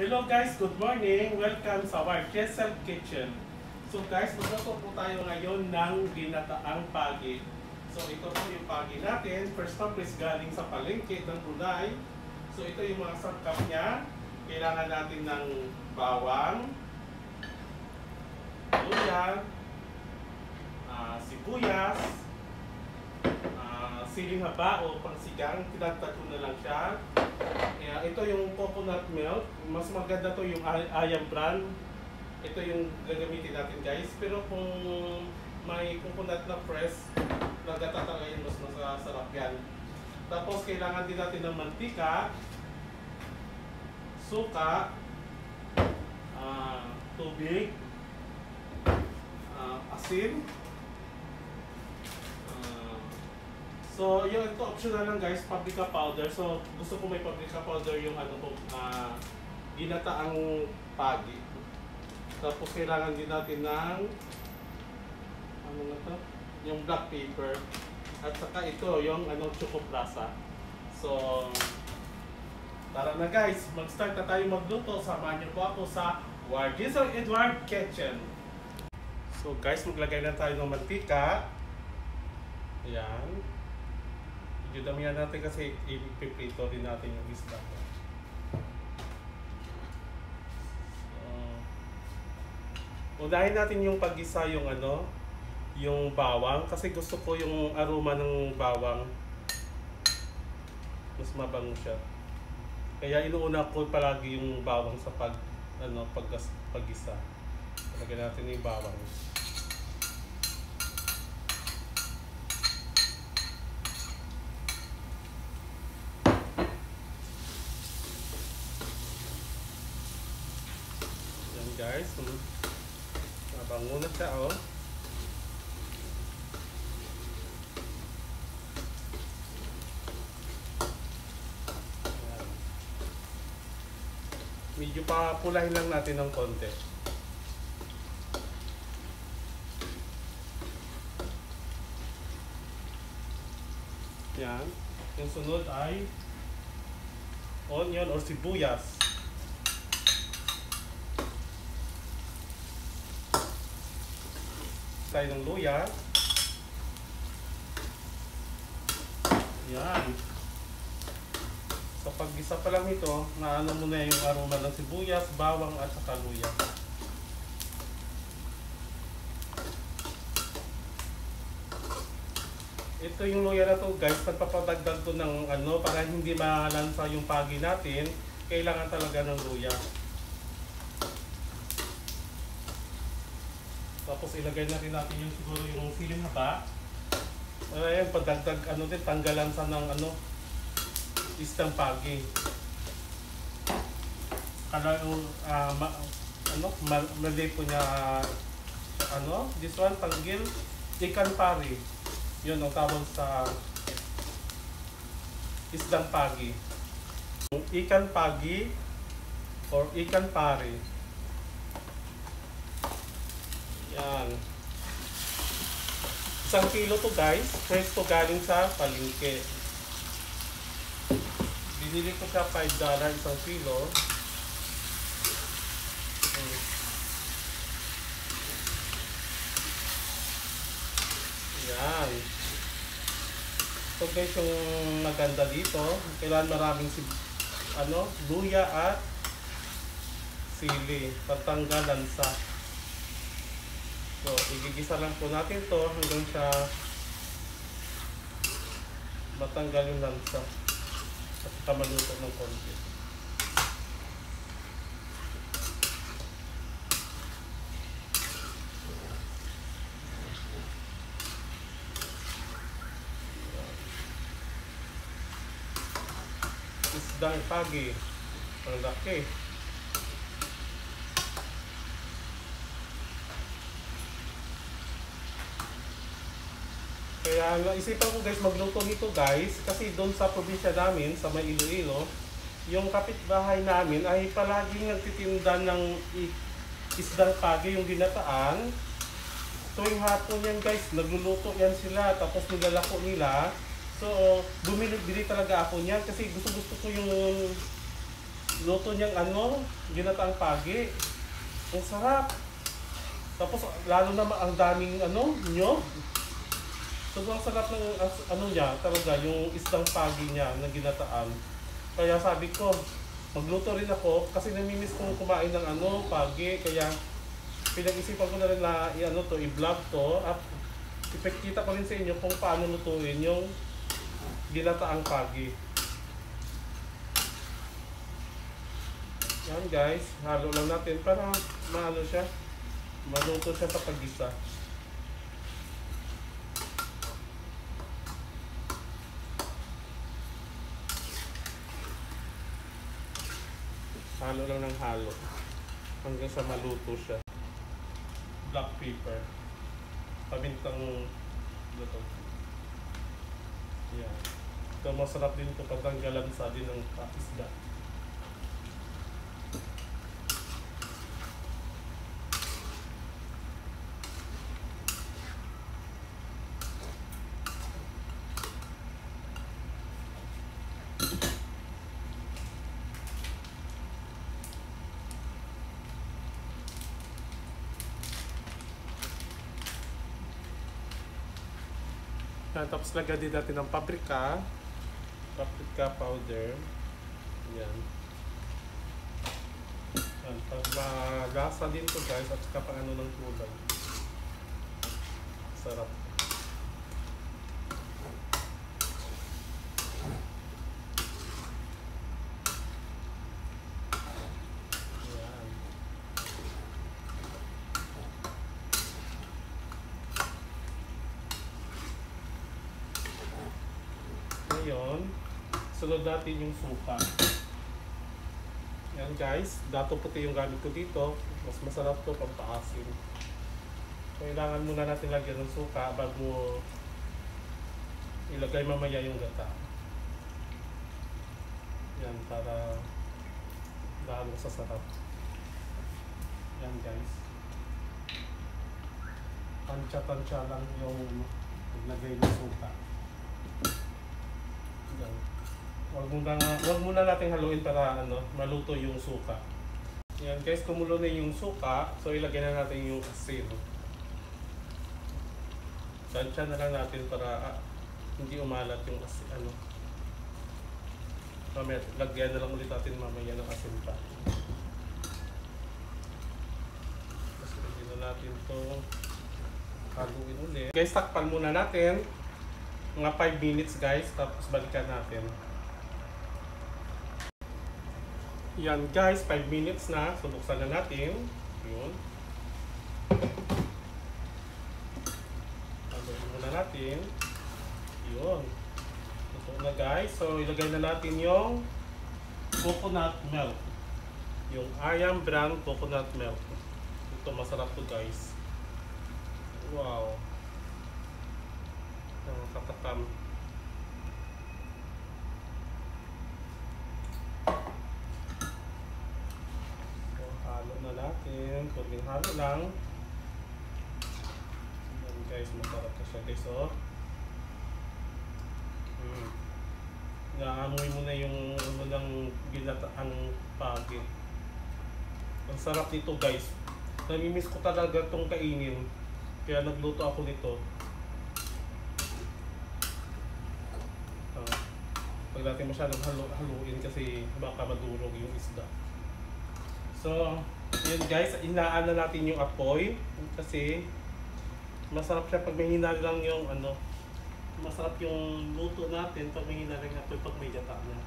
Hello guys, good morning. Welcome sa our Jessel Kitchen. So guys, magluto po tayo ngayon ng ginataang pagi. So ito po yung pagi natin. First off is galing sa palengke ng gulay. So ito yung mga sangkap niya. Kailangan natin ng bawang, luya, ah, sibuyas, ah, siling haba o pangsigang. Tinatag ko na lang siya. Ito yung coconut milk. Mas maganda to yung ay- ayam brand. Ito yung gagamitin natin guys. Pero kung may coconut na talaga yun mas masarap yan. Tapos kailangan din natin ng mantika, suka, ah, tubig, ah, asin, So, yung ito optional lang guys, paprika powder. So, gusto ko may paprika powder yung ano ko, ah, ginataang pagi. Tapos kailangan din natin ng ano na to? Yung black pepper. At saka ito, yung ano, choco plaza. So, tara na guys, mag-start na tayo magluto. Samahan niyo po ako sa Wargizel Edward Kitchen. So guys, maglagay na tayo ng mantika. Ayan. Medyo damihan natin kasi ipiprito din natin yung isda. So, unahin natin yung pag-isa yung ano, yung bawang kasi gusto ko yung aroma ng bawang. Mas mabango siya. Kaya inuuna ko palagi yung bawang sa pag ano pag pag-isa. Lagyan natin yung bawang. Yan guys. Hmm. Mabango na siya oh. Medyo pa pulahin lang natin ng konti. Yan. Yung sunod ay onion or sibuyas. Tayo ng luya. Yan. So pag isa pa lang ito, naano mo na yung aroma ng sibuyas, bawang at saka luya. Ito yung luya na to guys, nagpapadagdag to ng ano, para hindi malansa yung pagi natin, kailangan talaga ng luya. Tapos ilagay na rin natin yung siguro yung siling haba. Ayan, pagdagdag ano din, tanggalan sa ng ano, istang pagi. Kala yung, ah, ma, ano, mal, mali po niya, ano, this one, tanggil, ikan pari. Yun ang tawag sa isdang pagi. Ikan pagi or ikan pari. Yan. Isang kilo to guys. Fresh to galing sa palengke. Binili ko siya 5 dollar isang kilo. Hmm. Yan. So guys, yung maganda dito, kailangan maraming si ano, luya at sili. Tatanggalan sa So, igigisa lang po natin to hanggang sa matanggal yung lansa at saka maluto ng konti. Isdang pagi. Ang laki. Kaya naisipan ko guys magluto nito guys kasi doon sa probinsya namin sa may Iloilo yung kapitbahay namin ay palaging nagtitinda ng isdang pagi yung ginataan. Tuwing hapon yan guys, nagluluto yan sila tapos nilalako nila. So, bumili bili talaga ako niyan kasi gusto-gusto ko yung luto niyang ano, ginataang pagi. Ang sarap. Tapos lalo na ang daming ano, nyo. Sobrang sarap ng ano niya, talaga yung isdang pagi niya na ginataan. Kaya sabi ko, magluto rin ako kasi namimiss kong kumain ng ano, pagi. Kaya pinag-isipan ko na rin na i-ano to, i-vlog to at ipakita ko rin sa inyo kung paano lutuin yung ginataang pagi. Yan guys, halo lang natin para maano siya, maluto siya sa pagisa. Halo lang ng halo hanggang sa maluto siya. Black pepper. Pamintang luto. Yan. Ito masarap din ito pagtanggalan sa din ng isda. Yan, tapos lagyan din natin ng paprika. Paprika powder. Yan. Yan, pag malasa din to guys at saka pang ano ng kulay. Sarap. Yan. Ngayon, sunod natin yung suka. Yan guys, dato puti yung gamit ko dito. Mas masarap to pag paasin. Kailangan muna natin lagyan ng suka bago ilagay mamaya yung gata. Yan, para lalo sa sarap. Yan guys. Tansya-tansya lang yung paglagay ng suka. Yan. Wag muna wag muna nating haluin para ano, maluto yung suka. Yan guys, kumulo na yung suka, so ilagay na natin yung asin. Tansya na lang natin para ah, hindi umalat yung asin ano. Mamaya, lagyan na lang ulit natin mamaya ng asin pa. Tapos lagyan na natin to haluin ulit. Guys, takpan muna natin mga 5 minutes guys tapos balikan natin yan guys 5 minutes na. So buksan na natin. Yun haluin muna natin. Yun ito na guys. So ilagay na natin yung coconut milk. Yung ayam brand coconut milk. Ito masarap to guys. Wow. Ang katakam. So, halo na natin. Kunting halo lang. Yan guys, masarap na siya guys, oh. Hmm. Naamoy mo na yung ano ng ginataang pagit. Ang sarap nito guys. Namimiss ko talaga itong kainin. Kaya nagluto ako nito. Uh, pag natin masyadong halu haluin kasi baka madurog yung isda. So, yun guys, inaan na natin yung apoy kasi masarap siya pag mahina lang yung ano, masarap yung luto natin pag mahina lang yung apoy pag may gata na.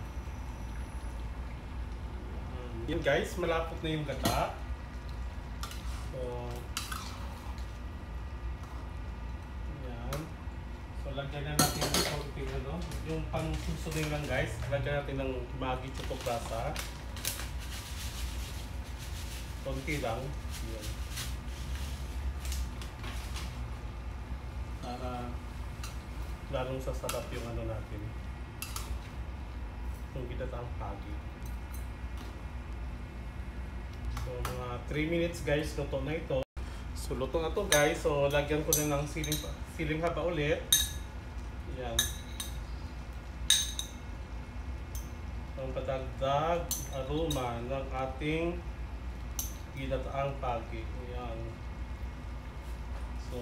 Um, yun guys, malapot na yung gata. So, yan. So, lagyan na natin ng konting ano, yung pang susunin lang guys, lagyan natin ng magi choco prasa. Konti lang. Yan. Para lalong sasarap yung ano natin. Yung ginataang pagi. So, mga 3 minutes guys, luto na ito. So, luto na to guys. So, lagyan ko na ng siling, siling haba ulit. Yan. Ang patagdag aroma ng ating ginataang pagi. Ayan. So,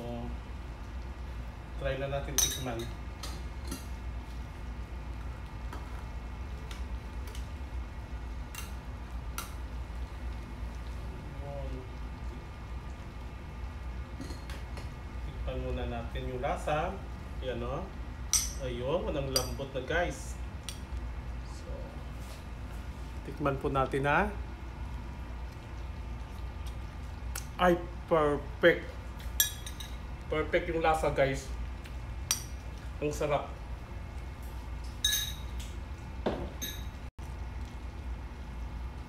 try na natin tikman. Tikman muna natin yung lasa. Ayan o. Ayun, ang lambot na guys. So, tikman po natin ha. Ay, perfect. Perfect yung lasa guys. Ang sarap.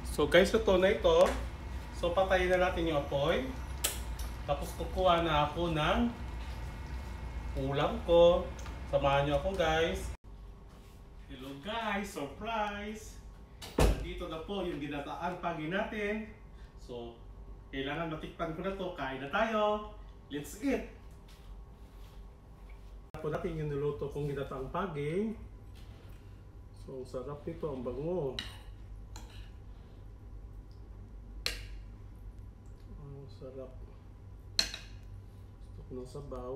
So guys, ito na ito. So patayin na natin yung apoy. Tapos kukuha na ako ng ulam ko. Samahan nyo ako guys. Hello guys, surprise! Dito na po yung ginataang pagi natin. So, kailangan matikpan ko na to. Kain na tayo. Let's eat! Po natin yung niluto kong ginataang pagi. So, ang sarap nito. Ang bango. Ang sarap. Gusto ko ng sabaw.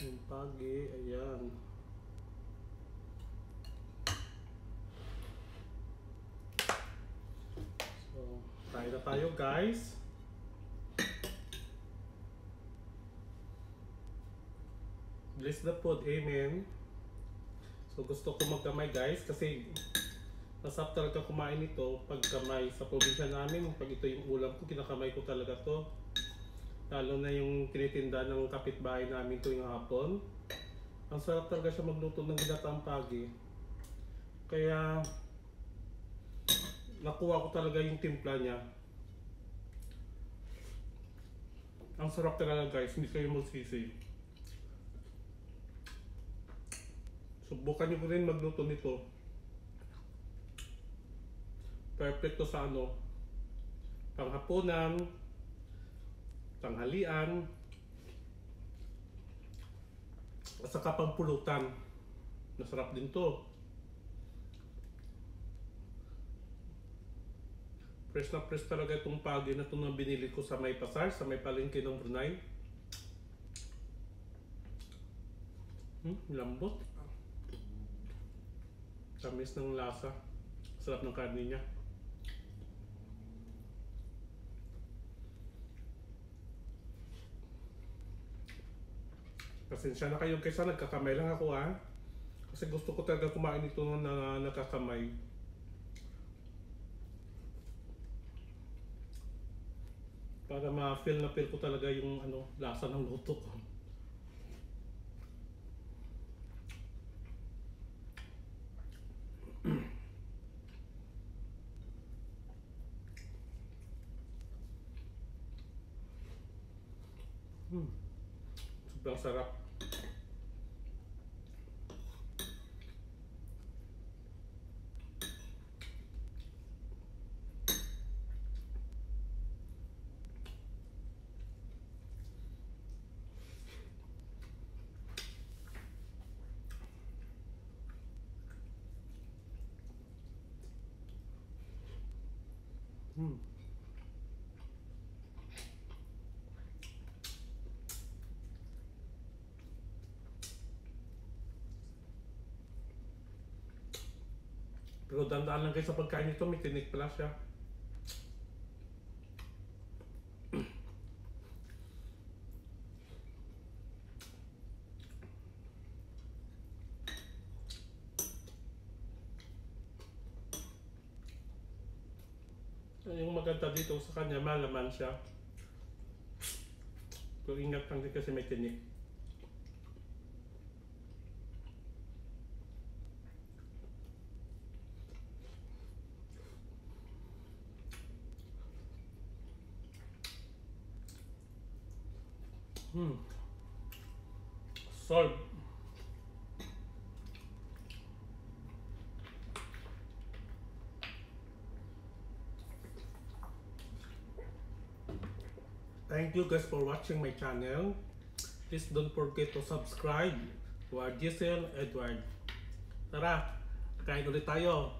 Yung pagi, ayan. So, tayo na tayo guys. Bless the food, amen. So gusto ko magkamay guys kasi masarap talaga kumain ito pag kamay. Sa probinsya namin, pag ito yung ulam ko, kinakamay ko talaga to. Lalo na yung tinitinda ng kapitbahay namin tuwing hapon. Ang sarap talaga siya magluto ng ginataang pagi. Kaya nakuha ko talaga yung timpla niya. Ang sarap talaga guys, hindi kayo magsisi. Subukan niyo rin magluto nito. Perfect to sa ano, panghapunan, tanghalian, at saka pampulutan. Masarap din to. Fresh na fresh talaga itong pagi na ito na binili ko sa may pasar, sa may palengke ng Brunei. Hmm, lambot. Tamis ng lasa. Sarap ng karne niya. Pasensya na kayo kaysa nagkakamay lang ako ha. Kasi gusto ko talaga kumain ito na, na Para ma-feel na feel ko talaga yung ano, lasa ng luto ko. Hmm. Sobrang sarap. Hmm. Pero dandaan lang kayo sa pagkain nito, may tinik pala siya. Yung maganda dito sa kanya, malaman siya. Pero ingat lang din kasi may tinik. Hmm. Salt. Thank you guys for watching my channel. Please don't forget to subscribe to our Giselle Edward. Tara, kain ulit tayo.